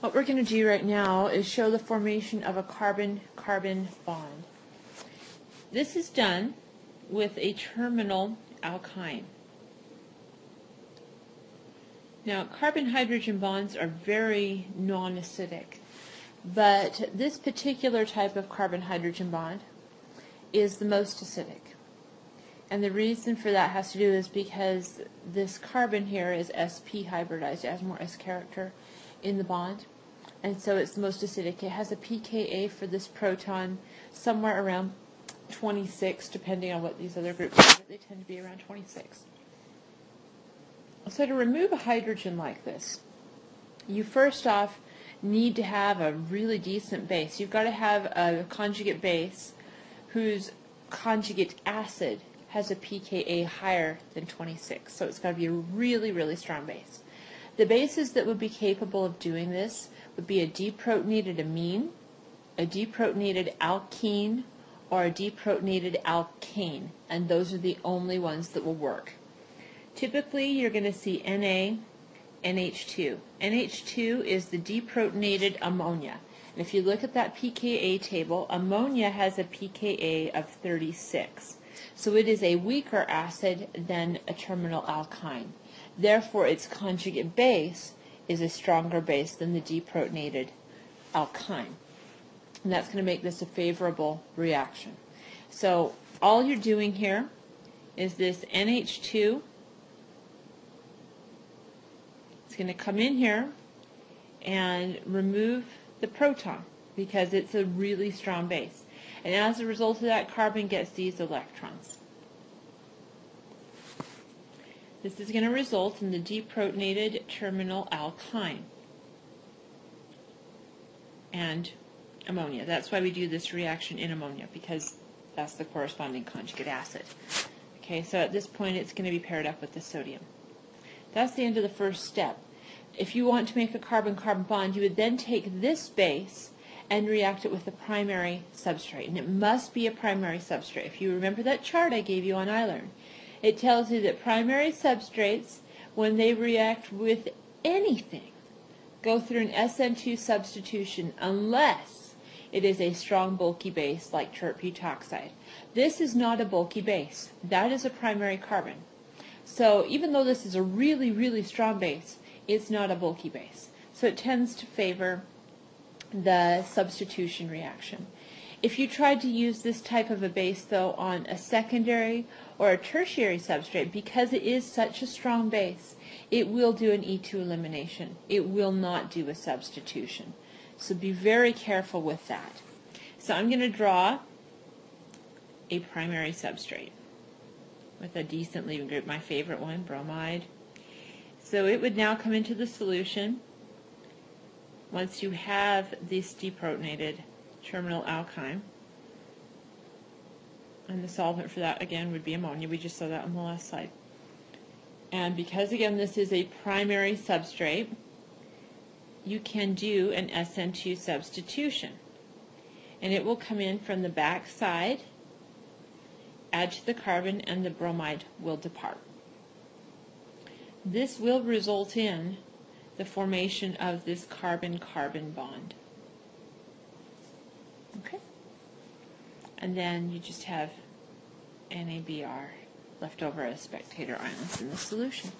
What we're going to do right now is show the formation of a carbon-carbon bond. This is done with a terminal alkyne. Now, carbon-hydrogen bonds are very non-acidic, but this particular type of carbon-hydrogen bond is the most acidic. And the reason for that has to do is because this carbon here is sp hybridized. It has more S character in the bond. And so it's the most acidic. It has a pKa for this proton somewhere around 26, depending on what these other groups are. They tend to be around 26. So to remove a hydrogen like this, you first off need to have a really decent base. You've got to have a conjugate base whose conjugate acid has a pKa higher than 26. So it's got to be a really, really strong base. The bases that would be capable of doing this would be a deprotonated amine, a deprotonated alkene, or a deprotonated alkane, and those are the only ones that will work. Typically, you're going to see Na, NH2. NH2 is the deprotonated ammonia. And if you look at that pKa table, ammonia has a pKa of 36. So it is a weaker acid than a terminal alkyne. Therefore, its conjugate base is a stronger base than the deprotonated alkyne. And that's going to make this a favorable reaction. So all you're doing here is this NH2 it's going to come in here and remove the proton because it's a really strong base. And as a result of that, carbon gets these electrons. This is going to result in the deprotonated terminal alkyne and ammonia. That's why we do this reaction in ammonia, because that's the corresponding conjugate acid. Okay, so at this point it's going to be paired up with the sodium. That's the end of the first step. If you want to make a carbon-carbon bond, you would then take this base and react it with a primary substrate. And it must be a primary substrate. If you remember that chart I gave you on iLearn, it tells you that primary substrates, when they react with anything, go through an SN2 substitution unless it is a strong bulky base like tert butoxide. This is not a bulky base. That is a primary carbon. So even though this is a really, really strong base, it's not a bulky base. So it tends to favor the substitution reaction. If you tried to use this type of a base, though, on a secondary or a tertiary substrate, because it is such a strong base, it will do an E2 elimination. It will not do a substitution. So be very careful with that. So I'm going to draw a primary substrate with a decent leaving group, my favorite one, bromide. So it would now come into the solution once you have this deprotonated terminal alkyne. And the solvent for that, again, would be ammonia. We just saw that on the last slide. And because, again, this is a primary substrate, you can do an SN2 substitution. And it will come in from the back side, add to the carbon, and the bromide will depart. This will result in the formation of this carbon-carbon bond. Okay? And then you just have NABR left over as spectator ions in the solution.